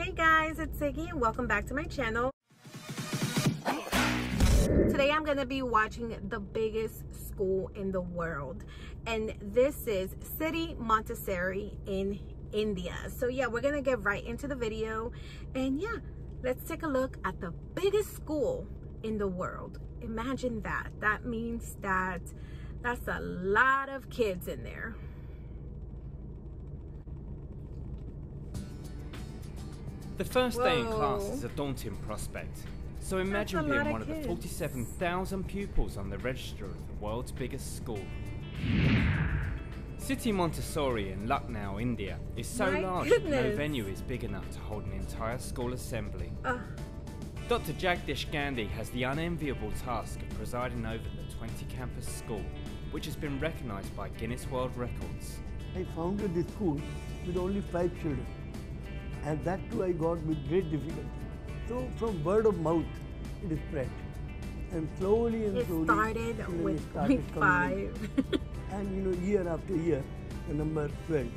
Hey guys, it's Siggy and welcome back to my channel. Today I'm gonna be watching the biggest school in the world and this is City Montessori in India. So yeah, we're gonna get right into the video and yeah, let's take a look at the biggest school in the world. Imagine that. That means that that's a lot of kids in there. The first Whoa. day in class is a daunting prospect. So imagine being one of, of the 47,000 pupils on the register of the world's biggest school. City Montessori in Lucknow, India is so My large goodness. that no venue is big enough to hold an entire school assembly. Uh. Dr. Jagdish Gandhi has the unenviable task of presiding over the 20 campus school, which has been recognized by Guinness World Records. I founded the school with only five children, and that too I got with great difficulty. So from word of mouth, it is spread. And slowly and it slowly, started with started five. and you know, year after year, the number swelled.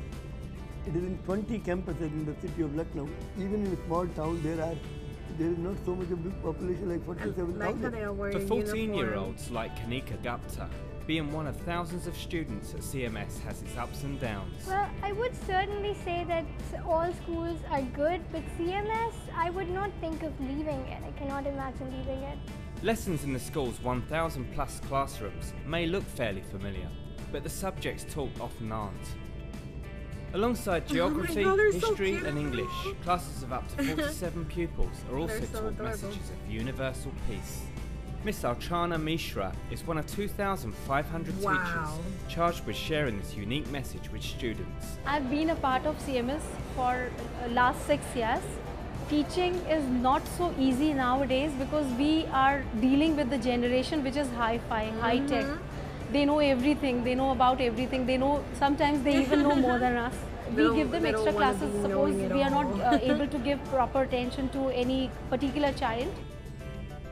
It is in 20 campuses in the city of Lucknow. Even in a small town, there are there is not so much a big population like 47,000. For 14 year olds like Kanika Gupta, being one of thousands of students at CMS has its ups and downs. Well, I would certainly say that all schools are good, but CMS, I would not think of leaving it. I cannot imagine leaving it. Lessons in the school's 1,000 plus classrooms may look fairly familiar, but the subjects taught often aren't. Alongside oh geography, oh God, history so and English, classes of up to 47 pupils are also so taught adorable. messages of universal peace. Miss Archana Mishra is one of 2,500 wow. teachers charged with sharing this unique message with students. I've been a part of CMS for uh, last six years. Teaching is not so easy nowadays because we are dealing with the generation which is hi-fi, mm -hmm. High-tech. They know everything, they know about everything, they know, sometimes they even know more than us. We give them extra classes, suppose we are not uh, able to give proper attention to any particular child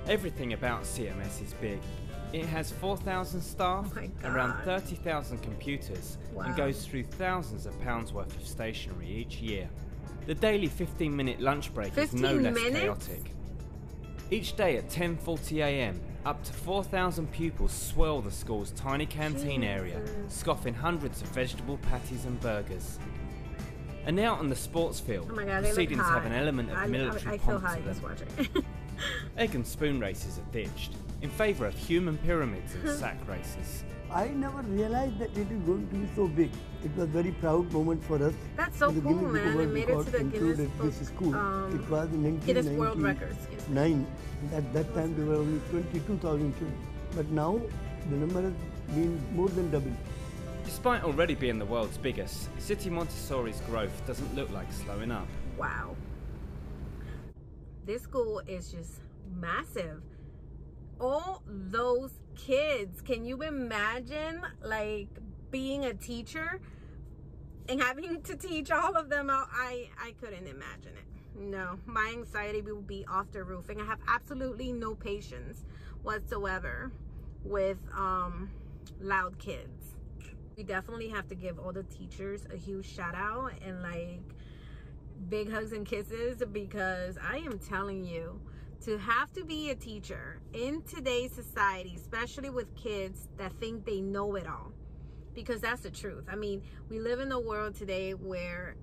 Everything about CMS is big. It has 4,000 staff, oh around 30,000 computers, wow. and goes through thousands of pounds worth of stationery each year. The daily 15 minute lunch break is no less minutes? chaotic. Each day at 10.40am, up to 4,000 pupils swirl the school's tiny canteen area, scoffing hundreds of vegetable patties and burgers. And out on the sports field, oh God, proceedings have an element of I, military I, I pomp to them. Egg and spoon races are ditched in favour of human pyramids and sack races. I never realized that it is going to be so big. It was a very proud moment for us. That's so cool, man. It made it to the Guinness Book. This school. Um, it was in Guinness World Records. Nine. At that time, there were only 22,000 children. But now, the number has been more than doubled. Despite already being the world's biggest, City Montessori's growth doesn't look like slowing up. Wow this school is just massive all those kids. Can you imagine like being a teacher and having to teach all of them i i couldn't imagine it. No my anxiety will be off the roof and i have absolutely no patience whatsoever with um loud kids. We definitely have to give all the teachers a huge shout out and like big hugs and kisses because I am telling you to have to be a teacher in today's society, especially with kids that think they know it all, because that's the truth. I mean, we live in a world today where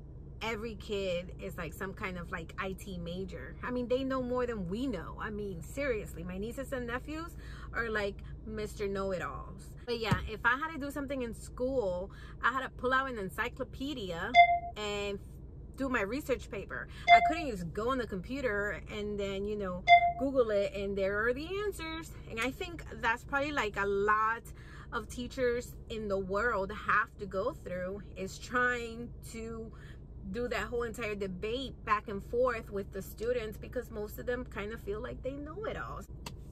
every kid is like some kind of like IT major. I mean, they know more than we know. I mean, seriously, my nieces and nephews are like Mr. Know-it-alls. But yeah, if I had to do something in school, I had to pull out an encyclopedia and do my research paper. I couldn't just go on the computer and then, you know, Google it and there are the answers. And I think that's probably like a lot of teachers in the world have to go through is trying to do that whole entire debate back and forth with the students because most of them kind of feel like they know it all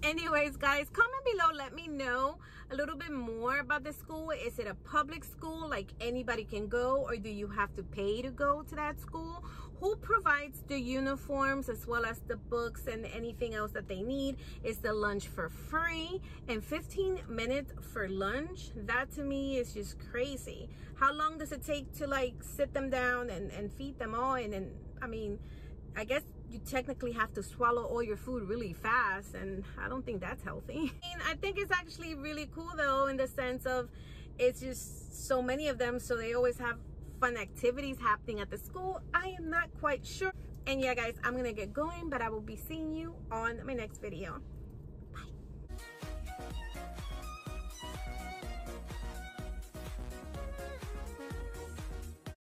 anyways guys comment below let me know a little bit more about the school. Is it a public school? Like anybody can go or do you have to pay to go to that school? Who provides the uniforms as well as the books and anything else that they need? Is the lunch for free? And 15 minutes for lunch? That to me is just crazy. How long does it take to like sit them down and, and feed them all? And then i mean I guess you technically have to swallow all your food really fast and I don't think that's healthy. I think it's actually really cool though in the sense of it's just so many of them so they always have fun activities happening at the school. I am not quite sure. And yeah guys, I'm gonna get going but I will be seeing you on my next video. Bye.